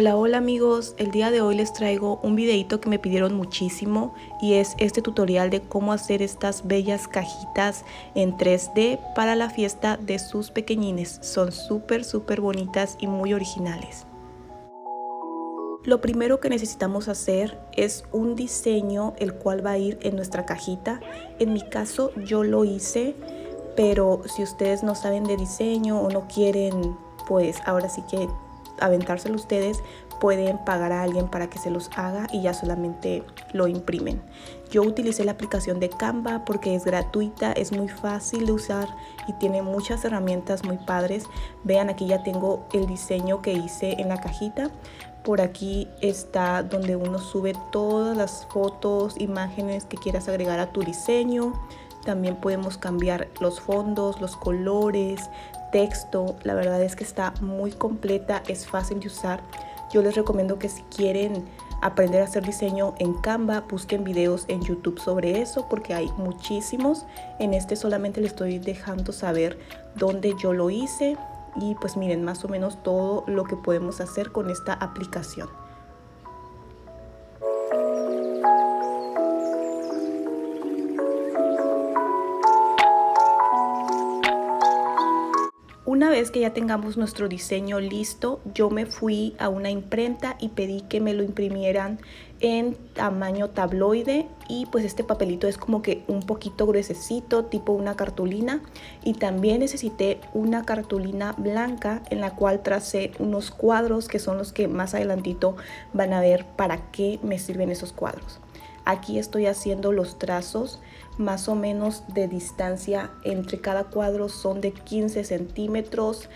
Hola, hola amigos, el día de hoy les traigo un videito que me pidieron muchísimo y es este tutorial de cómo hacer estas bellas cajitas en 3D para la fiesta de sus pequeñines. Son súper súper bonitas y muy originales. Lo primero que necesitamos hacer es un diseño el cual va a ir en nuestra cajita. En mi caso yo lo hice, pero si ustedes no saben de diseño o no quieren, pues ahora sí que aventárselo ustedes, pueden pagar a alguien para que se los haga y ya solamente lo imprimen. Yo utilicé la aplicación de Canva porque es gratuita, es muy fácil de usar y tiene muchas herramientas muy padres. Vean aquí ya tengo el diseño que hice en la cajita. Por aquí está donde uno sube todas las fotos, imágenes que quieras agregar a tu diseño. También podemos cambiar los fondos, los colores, texto. La verdad es que está muy completa, es fácil de usar. Yo les recomiendo que si quieren aprender a hacer diseño en Canva, busquen videos en YouTube sobre eso porque hay muchísimos. En este solamente les estoy dejando saber dónde yo lo hice y pues miren más o menos todo lo que podemos hacer con esta aplicación. Vez que ya tengamos nuestro diseño listo, yo me fui a una imprenta y pedí que me lo imprimieran en tamaño tabloide y pues este papelito es como que un poquito gruesecito, tipo una cartulina y también necesité una cartulina blanca en la cual tracé unos cuadros que son los que más adelantito van a ver para qué me sirven esos cuadros. Aquí estoy haciendo los trazos más o menos de distancia entre cada cuadro son de 15 centímetros.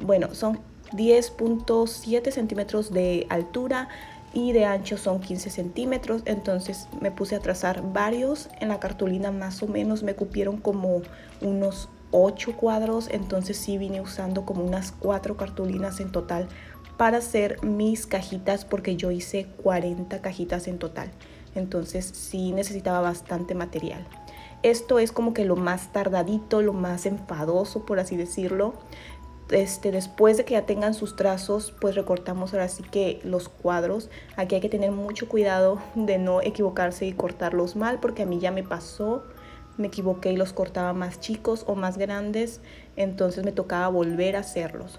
Bueno, son 10.7 centímetros de altura y de ancho son 15 centímetros. Entonces me puse a trazar varios. En la cartulina más o menos me cupieron como unos 8 cuadros. Entonces sí vine usando como unas 4 cartulinas en total para hacer mis cajitas porque yo hice 40 cajitas en total entonces sí necesitaba bastante material. Esto es como que lo más tardadito, lo más enfadoso, por así decirlo. Este, después de que ya tengan sus trazos, pues recortamos ahora sí que los cuadros. Aquí hay que tener mucho cuidado de no equivocarse y cortarlos mal, porque a mí ya me pasó. Me equivoqué y los cortaba más chicos o más grandes, entonces me tocaba volver a hacerlos.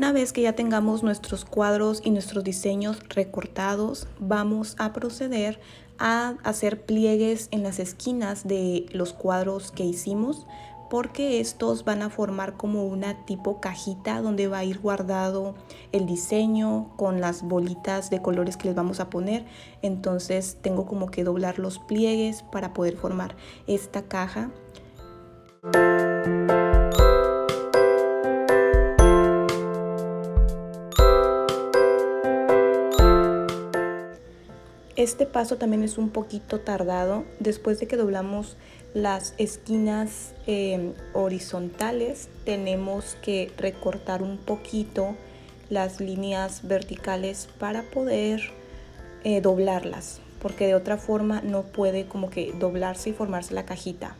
Una vez que ya tengamos nuestros cuadros y nuestros diseños recortados, vamos a proceder a hacer pliegues en las esquinas de los cuadros que hicimos porque estos van a formar como una tipo cajita donde va a ir guardado el diseño con las bolitas de colores que les vamos a poner. Entonces tengo como que doblar los pliegues para poder formar esta caja. Este paso también es un poquito tardado. Después de que doblamos las esquinas em, horizontales, tenemos que recortar un poquito las líneas verticales para poder eh, doblarlas, porque de otra forma no puede como que doblarse y formarse la cajita.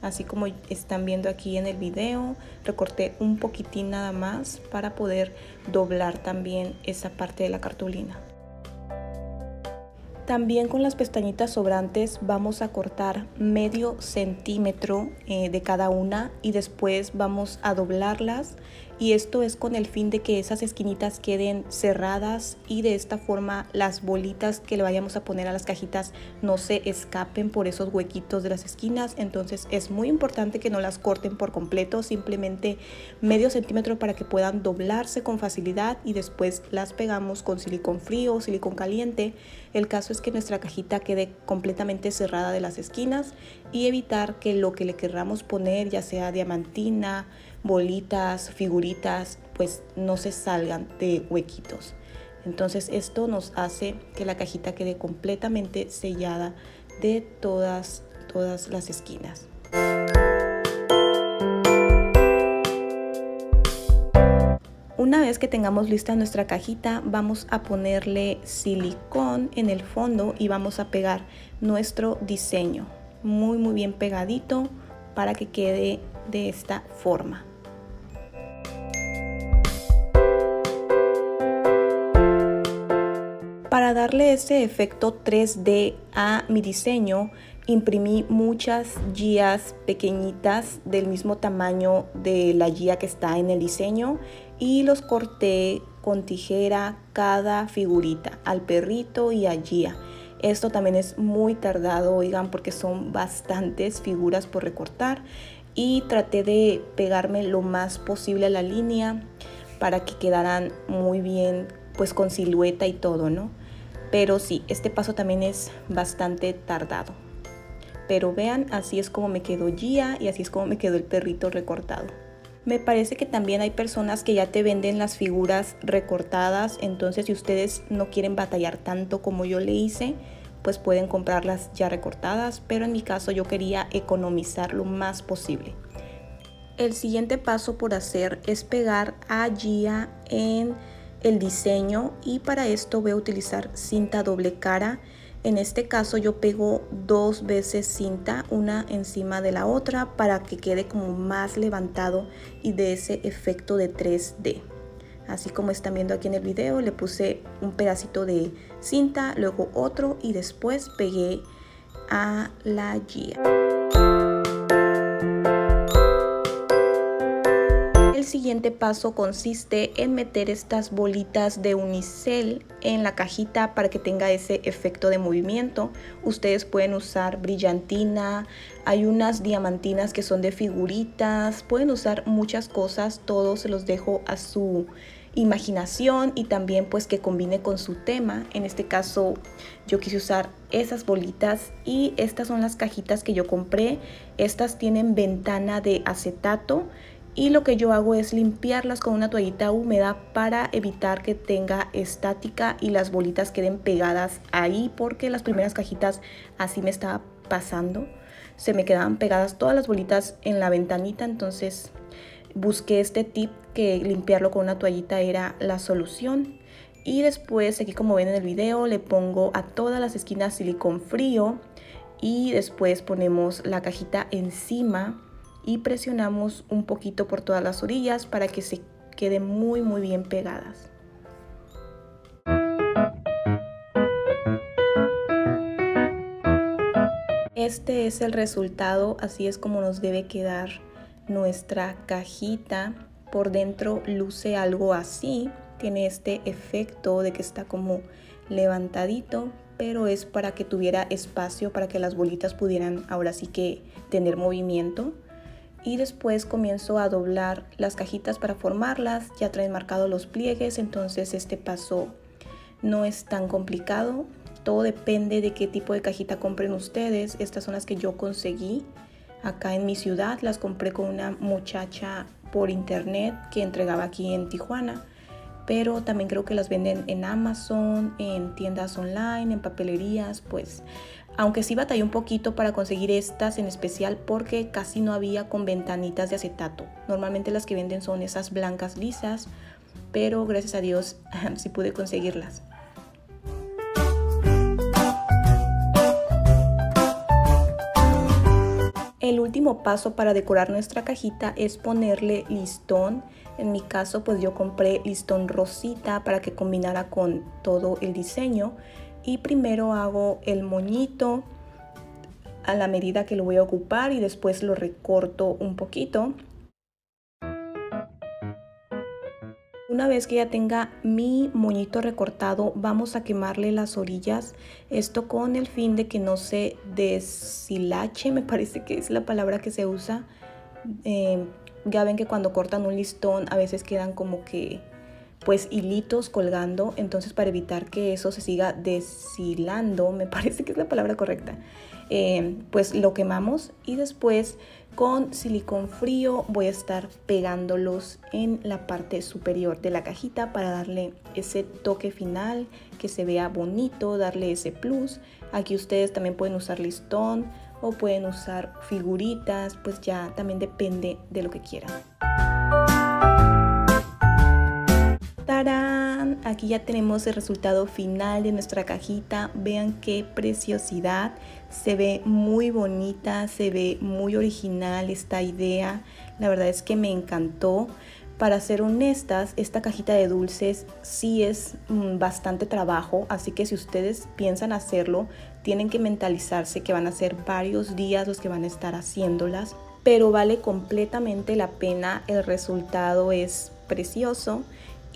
Así como están viendo aquí en el video, recorté un poquitín nada más para poder doblar también esa parte de la cartulina. También con las pestañitas sobrantes vamos a cortar medio centímetro eh, de cada una y después vamos a doblarlas. Y esto es con el fin de que esas esquinitas queden cerradas y de esta forma las bolitas que le vayamos a poner a las cajitas no se escapen por esos huequitos de las esquinas. Entonces es muy importante que no las corten por completo simplemente medio centímetro para que puedan doblarse con facilidad y después las pegamos con silicón frío o silicón caliente. El caso es que nuestra cajita quede completamente cerrada de las esquinas y evitar que lo que le querramos poner ya sea diamantina bolitas, figuritas, pues no se salgan de huequitos. Entonces esto nos hace que la cajita quede completamente sellada de todas, todas las esquinas. Una vez que tengamos lista nuestra cajita, vamos a ponerle silicón en el fondo y vamos a pegar nuestro diseño muy muy bien pegadito para que quede de esta forma. Para darle ese efecto 3D a mi diseño, imprimí muchas guías pequeñitas del mismo tamaño de la guía que está en el diseño y los corté con tijera cada figurita, al perrito y a guía. Esto también es muy tardado, oigan, porque son bastantes figuras por recortar y traté de pegarme lo más posible a la línea para que quedaran muy bien, pues con silueta y todo, ¿no? Pero sí, este paso también es bastante tardado. Pero vean, así es como me quedó Gia y así es como me quedó el perrito recortado. Me parece que también hay personas que ya te venden las figuras recortadas, entonces si ustedes no quieren batallar tanto como yo le hice, pues pueden comprarlas ya recortadas, pero en mi caso yo quería economizar lo más posible. El siguiente paso por hacer es pegar a Gia en el diseño y para esto voy a utilizar cinta doble cara en este caso yo pego dos veces cinta, una encima de la otra para que quede como más levantado y de ese efecto de 3D. Así como están viendo aquí en el video, le puse un pedacito de cinta, luego otro y después pegué a la guía. Siguiente paso consiste en meter estas bolitas de unicel en la cajita para que tenga ese efecto de movimiento. Ustedes pueden usar brillantina, hay unas diamantinas que son de figuritas, pueden usar muchas cosas, todos se los dejo a su imaginación y también pues que combine con su tema. En este caso yo quise usar esas bolitas y estas son las cajitas que yo compré. Estas tienen ventana de acetato y lo que yo hago es limpiarlas con una toallita húmeda para evitar que tenga estática y las bolitas queden pegadas ahí porque las primeras cajitas así me estaba pasando. Se me quedaban pegadas todas las bolitas en la ventanita, entonces busqué este tip que limpiarlo con una toallita era la solución. Y después aquí como ven en el video le pongo a todas las esquinas silicón frío y después ponemos la cajita encima y presionamos un poquito por todas las orillas para que se queden muy muy bien pegadas. Este es el resultado, así es como nos debe quedar nuestra cajita. Por dentro luce algo así, tiene este efecto de que está como levantadito, pero es para que tuviera espacio para que las bolitas pudieran ahora sí que tener movimiento y después comienzo a doblar las cajitas para formarlas. Ya traen marcados los pliegues, entonces este paso no es tan complicado. Todo depende de qué tipo de cajita compren ustedes. Estas son las que yo conseguí acá en mi ciudad. Las compré con una muchacha por internet que entregaba aquí en Tijuana. Pero también creo que las venden en Amazon, en tiendas online, en papelerías. Pues aunque sí batallé un poquito para conseguir estas en especial porque casi no había con ventanitas de acetato. Normalmente las que venden son esas blancas lisas, pero gracias a Dios sí pude conseguirlas. El último paso para decorar nuestra cajita es ponerle listón. En mi caso pues yo compré listón rosita para que combinara con todo el diseño y primero hago el moñito a la medida que lo voy a ocupar y después lo recorto un poquito. Una vez que ya tenga mi moñito recortado, vamos a quemarle las orillas. Esto con el fin de que no se deshilache, me parece que es la palabra que se usa. Eh, ya ven que cuando cortan un listón a veces quedan como que pues hilitos colgando, entonces para evitar que eso se siga deshilando, me parece que es la palabra correcta, eh, pues lo quemamos y después con silicón frío voy a estar pegándolos en la parte superior de la cajita para darle ese toque final, que se vea bonito, darle ese plus. Aquí ustedes también pueden usar listón o pueden usar figuritas, pues ya también depende de lo que quieran. Aquí ya tenemos el resultado final de nuestra cajita. Vean qué preciosidad. Se ve muy bonita, se ve muy original esta idea. La verdad es que me encantó. Para ser honestas, esta cajita de dulces sí es mm, bastante trabajo, así que si ustedes piensan hacerlo, tienen que mentalizarse que van a ser varios días los que van a estar haciéndolas, pero vale completamente la pena, el resultado es precioso.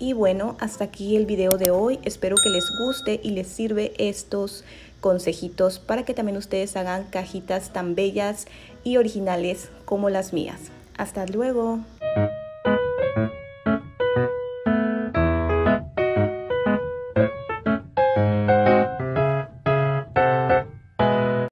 Y bueno, hasta aquí el video de hoy, espero que les guste y les sirve estos consejitos para que también ustedes hagan cajitas tan bellas y originales como las mías. Hasta luego.